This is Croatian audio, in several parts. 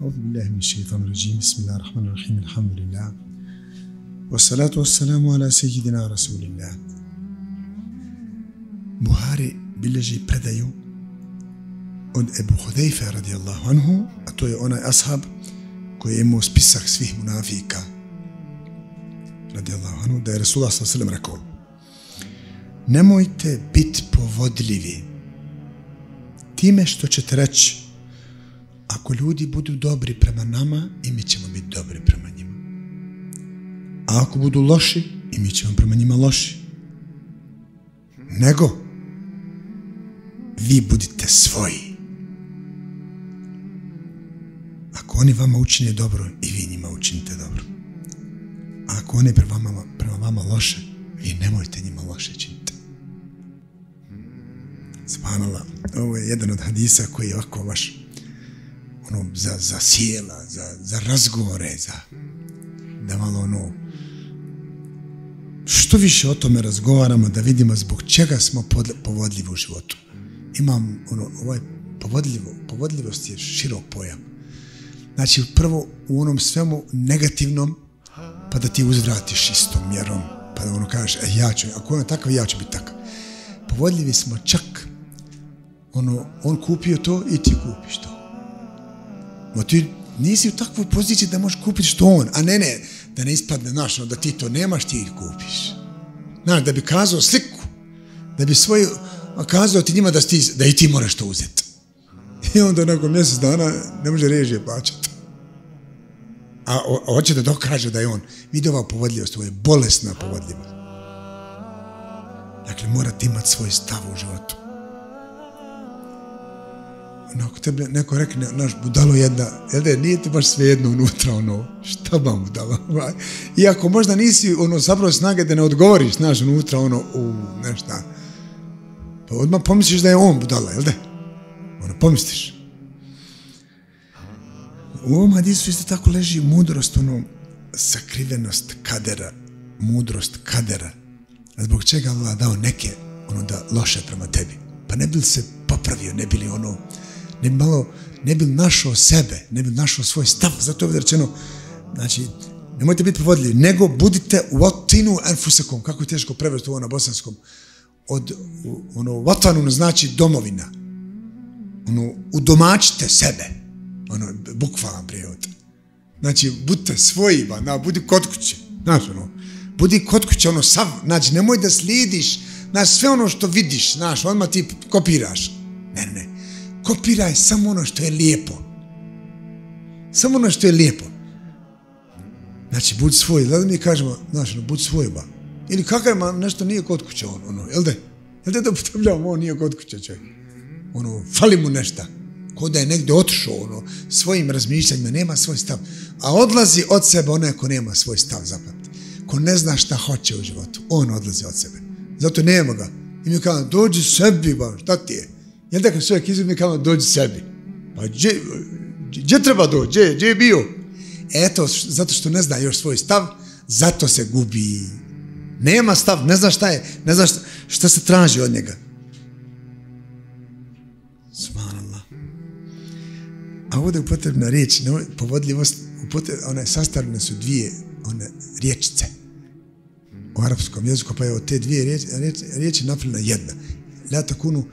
أعوذ بالله من الشيطان الرجيم بسم الله الرحمن الرحيم الحمد لله والصلاة والسلام على سيدنا رسول الله Buhari bilježi predaju od Ebu Hudejfe radijallahu anhu, a to je onaj ashab koji je imao spisak svih munafika radijallahu anhu, da je Resulullah sallam rekao nemojte biti povodljivi time što ćete reći ako ljudi budu dobri prema nama i mi ćemo biti dobri prema njima. A ako budu loši i mi ćemo prema njima loši. Nego vi budite svoji. Ako oni vama učine dobro i vi njima učinite dobro. A ako oni prema vama, prema vama loše, vi nemojte njima loše činiti. Subhanallah, ovo je jedan od hadisa koji je ovako vaš ono, za, za sjela, za, za razgovore, za da malo ono što više o tome razgovaramo da vidimo zbog čega smo povodljivi u životu. Imam ono, ovaj povodljivo, povodljivost je širok pojam. Znači prvo u onom svemu negativnom pa da ti uzvratiš istom mjerom pa da ono kažeš e, ja ću, ako on je takav ja ću biti takav. Povodljivi smo čak ono, on kupio to i ti kupiš to. Ma ti nisi u takvoj poziciji da možeš kupiti što on, a ne, ne, da ne ispadne, znaš, da ti to nemaš, ti kupiš. Znaš, da bi kazao sliku, da bi svoj, kazao ti njima da, sti, da i ti moraš to uzeti. I onda nakon mjesec dana ne može režije plaćati. A, hoće da dokaže da je on. Vidi ova povodljivost, ovo je bolesna povodljivost. Dakle, morate imati svoj stav u životu ako tebe neko rekne, naš budalo jedna, jel da nije ti baš sve jedno unutra, ono, šta ba budalo? Iako možda nisi, ono, zapravo snage da ne odgovoriš, znaš, unutra, ono, u, nešta. Pa odmah pomisliš da je on budala, jel da? Ono, pomisliš. U ovom hadisu isto tako leži mudrost, ono, sakrivenost kadera, mudrost kadera. A zbog čega Allah dao neke, ono, da loše prema tebi? Pa ne bi li se popravio, ne bi li ono, ne bi malo, ne bi našao sebe, ne bi našao svoj stav, zato je ovdje rečeno, znači, nemojte biti povodljivi, nego budite u otinu enfusekom, kako je teško prevesti ovo na bosanskom, od, ono, vatanu znači domovina, ono, udomačite sebe, ono, bukvalan prijevod. Znači, budite svoji, ba, na, budi kod kuće, znaš, ono, budi kod kuće, ono, sav, znači, nemoj da slijediš, znaš, sve ono što vidiš, znaš, odmah ti kopiraš. Kopiraj samo ono što je lijepo. Samo ono što je lijepo. Znači, budi svoj. Da mi kažemo, znaš, ono, budi svoj, ba. Ili kakav nešto nije kod kuće, ono, ono jel da? Jel da da on nije kod kuće, čovjek? Ono, fali mu nešto. Ko da je negdje otišao, ono, svojim razmišljanjima, nema svoj stav. A odlazi od sebe onaj ko nema svoj stav, zapamti. Ko ne zna šta hoće u životu, on odlazi od sebe. Zato nema ga. I mi kažemo, dođi sebi, ba, šta ti je? Jel da kad čovjek izumi kao dođi sebi? Pa gdje, treba doći? Gdje, je bio? Eto, zato što ne zna još svoj stav, zato se gubi. Nema stav, ne zna šta je, ne zna šta, se traži od njega. Subhanallah. A ovdje je upotrebna riječ, povodljivost, one sastavljene su dvije one riječice u arapskom jeziku, pa je od te dvije riječi, riječi, riječi napravljena jedna. La takunu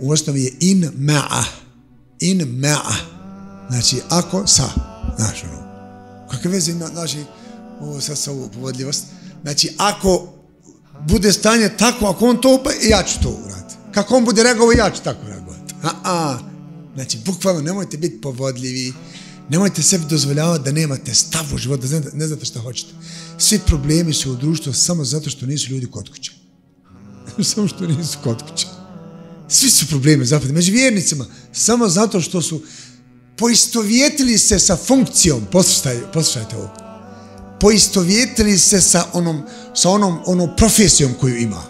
u osnovi je in ma'a. In ma'a. Znači, ako sa. Znaš, ono. Kakve veze ima, znači, ovo sad sa povodljivost. Znači, ako bude stanje tako, ako on to upa, ja ću to uraditi. Kako on bude reagovao, ja ću tako reagovati. A, a. Znači, bukvalno, nemojte biti povodljivi. Nemojte sebi dozvoljavati da nemate stav u životu, da ne znate šta hoćete. Svi problemi su u društvu samo zato što nisu ljudi kod kuće. samo što nisu kod kuće. Svi su problemi zapravo među vjernicima, samo zato što su poistovjetili se sa funkcijom, poslušajte, ovo, poistovjetili se sa onom, sa onom, onom profesijom koju ima.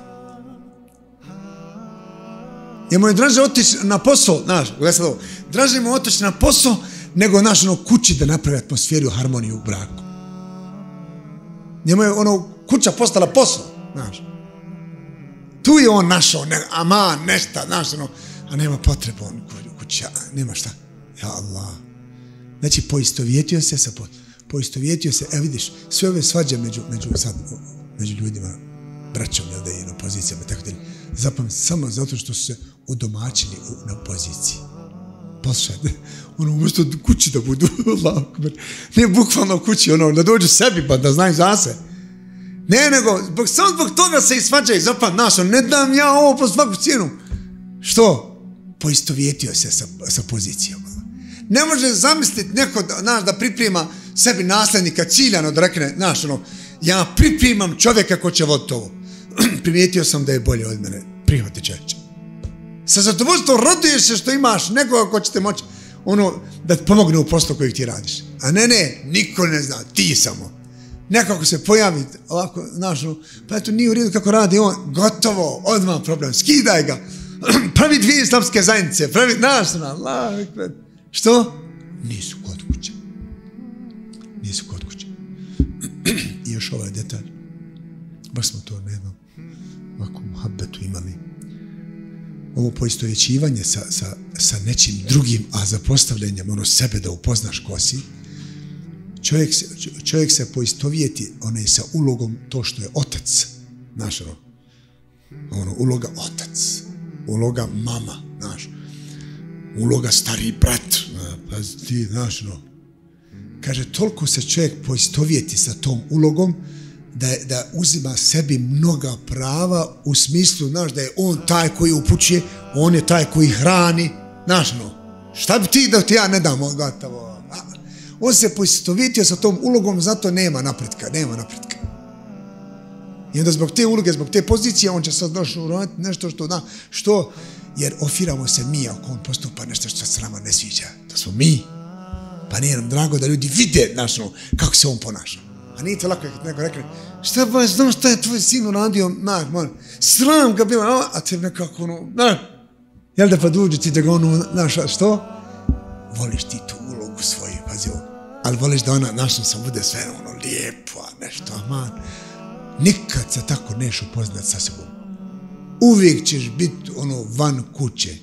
Je mu je draže otići na posao, znaš, ovo, draže mu otići na posao, nego naš ono kući da napravi atmosferu, harmoniju u braku. Njemu je ono kuća postala posao, znaš. Tu je on našao, ne, ama, nešta, znaš, ono, a nema potrebe on kuća, nema šta. Ja Allah. Znači, poistovjetio se sa... Po, poistovjetio se, evo vidiš, sve ove svađe među, među, sad, među ljudima, braćom, da i na pozicijama, tako da zapamati, samo zato što su se udomačili na poziciji. Poslušajte, ono, umjesto kući da budu, Allah, ne bukvalno kući, ono, da dođu sebi, pa da znaju za se. Ne, nego, zbog, samo zbog toga se i svađaju, zapam, naš, ne dam ja ovo po svaku cijenu. Što? Poistovjetio se sa, sa pozicijom. Ne može zamisliti neko, znaš, da priprema sebi nasljednika ciljano, da rekne, znaš, ono, ja pripremam čovjeka ko će voditi ovo. Primijetio sam da je bolje od mene. Prihvati čeće. Sa zadovoljstvom raduješ se što imaš nekoga ko će te moći ono, da ti pomogne u poslu kojeg ti radiš. A ne, ne, niko ne zna, ti samo. Nekako se pojavi ovako, znaš, ono, pa eto nije u redu kako radi on, gotovo, odmah problem, skidaj ga. pravi dvije islamske zajednice, pravi, znaš, ono, Allah, što? Nisu kod kuće. Nisu kod kuće. I još ovaj detalj, baš smo to na jednom ovako muhabbetu imali. Ovo poistovjećivanje sa, sa, sa nečim drugim, a za postavljanjem ono sebe da upoznaš ko si, čovjek čovjek se poistovjeti onaj sa ulogom to što je otac, znaš ono, ono, uloga otac, uloga mama, znaš, uloga stari brat, pa ti, znaš ono, kaže, toliko se čovjek poistovjeti sa tom ulogom, da, da uzima sebi mnoga prava u smislu, znaš, da je on taj koji upućuje, on je taj koji hrani, znaš, no, šta bi ti da ti ja ne dam, gotovo, on se poistovitio sa tom ulogom, zato nema napretka, nema napretka. I onda zbog te uloge, zbog te pozicije, on će sad došli nešto što da, što, jer ofiramo se mi ako on postupa nešto što se nama ne sviđa. To smo mi. Pa nije nam drago da ljudi vide našo, kako se on ponaša. A nije to lako kad neko rekne, šta ba, znam šta je tvoj sin uradio, na, man, sram ga bilo, a te nekako, ono, na, jel da pa duđe ti da ga ono, znaš, što? Voliš ti tu ulogu svoju. Ali voliš da ona, našo sam bude sve ono lijepo, a nešto, aman. Nikad se tako neš upoznat sa sobom. Uvijek ćeš biti ono van kuće.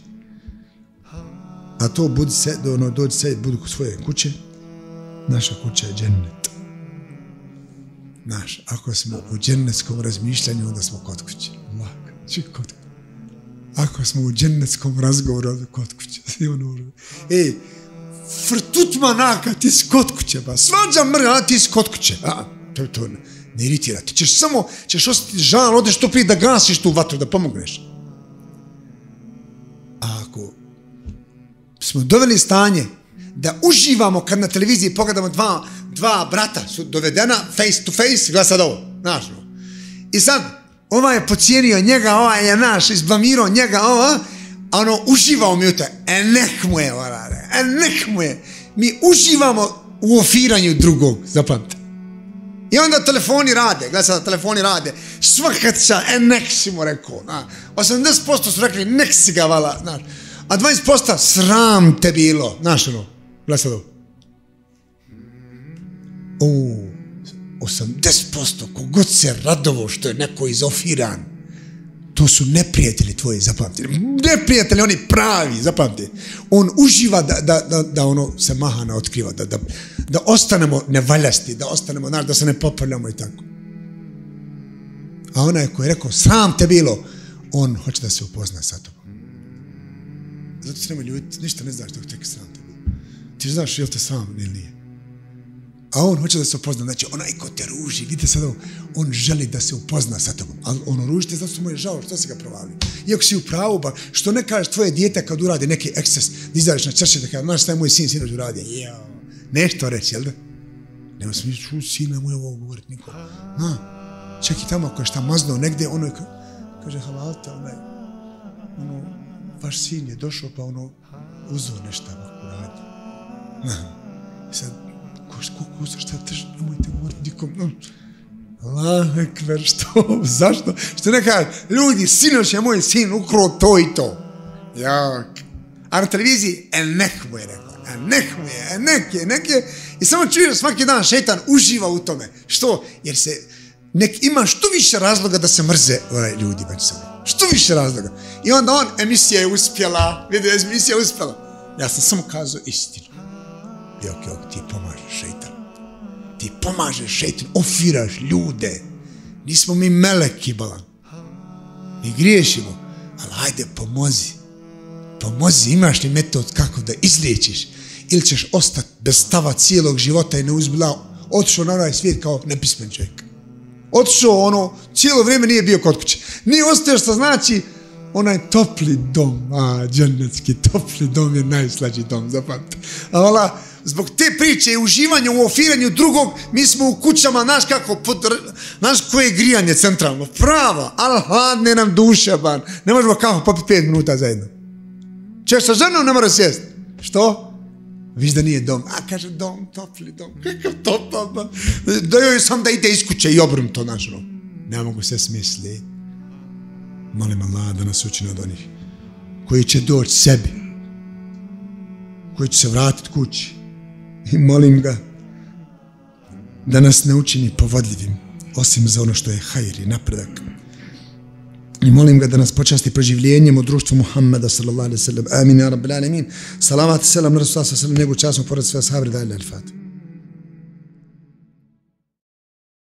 A to budi se, ono, dođi se, budu u svoje kuće. Naša kuća je džennet. Naš, ako smo u džennetskom razmišljanju, onda smo kod kuće. Laka, či kod kuće. Ako smo u džennetskom razgovoru, onda kod kuće. Ej, frtutma naka, ti si kod kuće, ba. Svađa mrja, ti si kod kuće. A, to, to ne, ne iritira. Ti ćeš samo, ćeš ostati žal, odeš to prije da gasiš tu vatru, da pomogneš. A ako smo doveli stanje da uživamo kad na televiziji pogledamo dva, dva brata su dovedena face to face, gleda sad ovo, znaš, I sad, ovaj je pocijenio njega, ovaj je naš, izblamirao njega, ovo, a ono, uživao mi u te, e nek mu je, orare, e je. Mi uživamo u ofiranju drugog, zapamte. I onda telefoni rade, gledaj sad, telefoni rade, svakat sa, e nek si mu rekao, na. 80% su rekli, nek si ga vala, znaš. A 20% sram te bilo, znaš ono, gledaj sad ovo. O, 80% kogod se radovo što je neko izofiran, to su neprijatelji tvoji, zapamti. Neprijatelji, oni pravi, zapamti. On uživa da, da, da, da ono se mahana otkriva, da, da, da ostanemo nevaljasti, da ostanemo, znaš, da se ne popravljamo i tako. A onaj koji je rekao, sram te bilo, on hoće da se upozna sa tobom. Zato se nema ništa ne znaš dok tek sram te bilo. Ti znaš ili te sram ili nije. A on hoće da se upozna. Znači, onaj ko te ruži, vidite sad ovo, on želi da se upozna sa tobom. Ali ono ružite, zato mu je žao, što si ga provalio. Iako si u pravu, ba, što ne kažeš tvoje dijete kad uradi neki eksces, da izađeš na črše da kaže, znaš šta je moj sin sinoć uradio? Jao. Nešto reći, jel da? Nema smisla, ču, sina moj ovo govoriti niko. Na, čak i tamo ako je šta mazno negdje, ono je, kaže, halalte, onaj, ono, vaš sin je došao pa ono, uzeo nešto ovako radi. Na, sad, ko, ko, šta teš, nemojte govoriti nikom. Allah ekber, što, zašto? Što ne kaže, ljudi, sinoć je moj sin ukro to i to. Ja, a na televiziji, e nek mu je rekao, e mu je, e je, nek je. I samo čuješ svaki dan šetan uživa u tome. Što? Jer se, nek ima što više razloga da se mrze ovaj, ljudi međusobno. Što više razloga. I onda on, emisija je uspjela, vidi, emisija je uspjela. Ja sam samo kazao istinu. Ok, ok, ti pomažeš šeitan. Ti pomažeš šeitan, ofiraš ljude. Nismo mi meleki, balan. Mi griješimo, ali hajde pomozi. Pomozi, imaš li metod kako da izliječiš? Ili ćeš ostati bez stava cijelog života i ne uzbila, otišao na onaj svijet kao nepismen čovjek. Otišao ono, cijelo vrijeme nije bio kod kuće. Nije ostao što znači onaj topli dom, a, džennetski topli dom je najslađi dom, zapamte. A zbog te priče i uživanja u ofiranju drugog, mi smo u kućama, znaš kako, pod, znaš koje je grijanje centralno, prava, ali hladne nam duša, ban. Ne možemo kako popiti pet minuta zajedno. Češ sa ženom ne mora sjest. Što? Viš da nije dom. A kaže dom, topli dom. Kakav topla, ba. Da joj sam da ide iz kuće i obrum to našo. Ne mogu se smisliti. Molim Allah da nas učini od onih koji će doći sebi. Koji će se vratiti kući. I molim ga da nas ne učini povodljivim osim za ono što je hajr i napredak. I molim ga da nas počasti proživljenjem u društvu Muhammeda sallallahu alaihi sallam. Amin, ja rabbil alamin. Salavat selam na Rasulullah sallallahu alaihi sallam, njegov časnog pored sve ashabri da je al-Fatih.